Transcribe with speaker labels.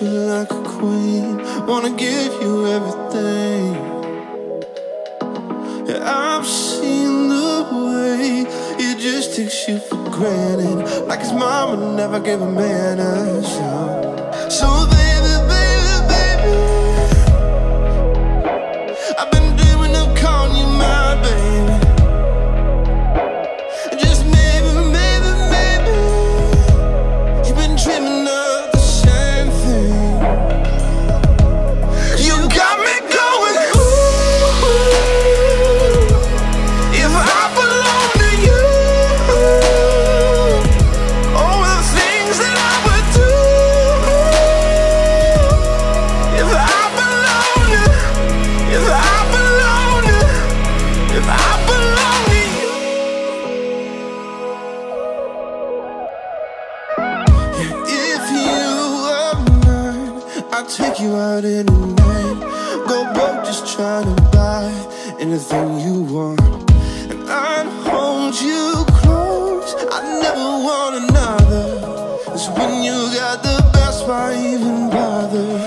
Speaker 1: you like a queen. Wanna give you everything. Yeah, I've seen the way it just takes you for granted. Like his mama never gave a man a shot. So, baby, baby, baby. I've been dreaming of calling you my baby. Take you out in the night. Go broke just trying to buy anything you want. And I'd hold you close. I'd never want another. It's when you got the best, why even bother?